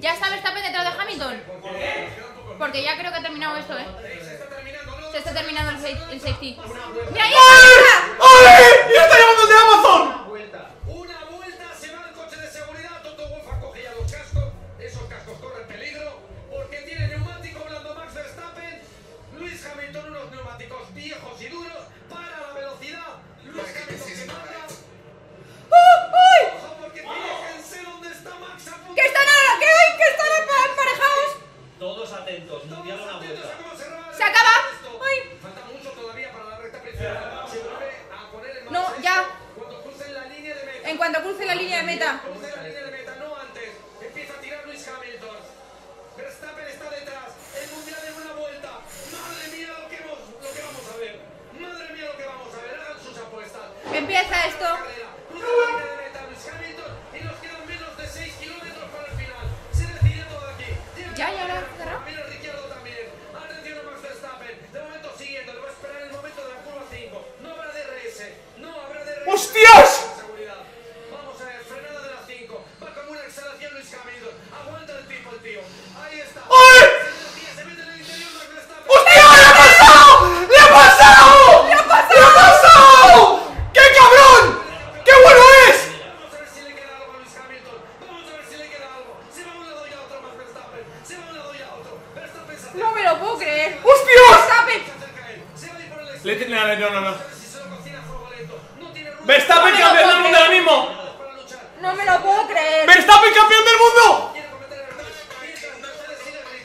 Ya está Verstappen detrás de Hamilton. Porque ya creo que ha terminado esto, ¿eh? Se está terminando el, sa- el safety. ¡Mira ahí! Cuanto cruce la línea de meta. Cruce la línea de meta, no antes. Empieza a tirar Luis Hamilton. Verstappen está detrás. El mundial en una vuelta. Madre mía lo que, hemos, lo que vamos a ver. Madre mía lo que vamos a ver. Hagan sus apuestas. Empieza esto. No me lo puedo creer. ¡Hostias! Verstappen. A a Le tiene- no, no, no. A a. No Verstappen campeón del mundo ahora mismo. No me lo puedo creer. Verstappen campeón del mundo.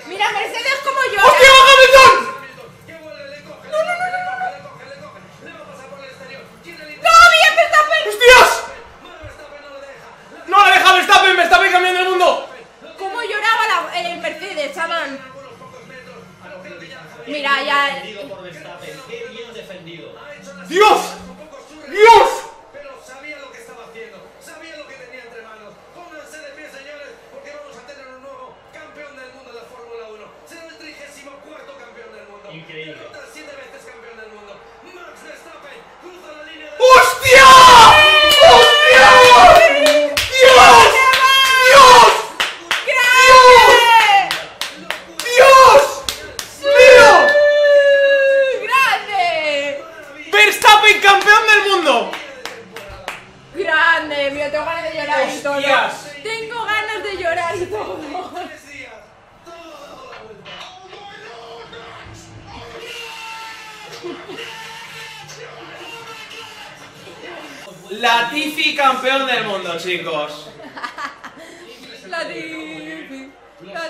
Mira, Mercedes como yo. ¡Hostia, Hamilton! Hamilton, que vuelve, le coge, le coge, le coge, le coge, le coge. Le va a pasar por el exterior. Tiene el ¡No, bien, Verstappen! ¡Hostias! Max Verstappen no lo deja. La ¡No deja Verstappen! ¡Verstappen campeón del mundo! ¿Cómo lloraba la- el Mercedes, chaval? Mira, ya. Defendido por Verstappen, qué bien defendido. Ha hecho la ¡Dios! ¡Dios! Pero sabía lo que estaba haciendo. Sabía lo que tenía entre manos. Pónganse de pie, señores, porque vamos a tener un nuevo campeón del mundo de la Fórmula 1. Será el 34 campeón del mundo. Increíble. ¡Verstappen campeón del mundo! ¡Grande! Mira, tengo ganas de llorar y todo. ¡Hostias! Tengo ganas de llorar y todo. Latifi campeón del mundo, chicos. La Tifi, la